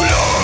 Blood!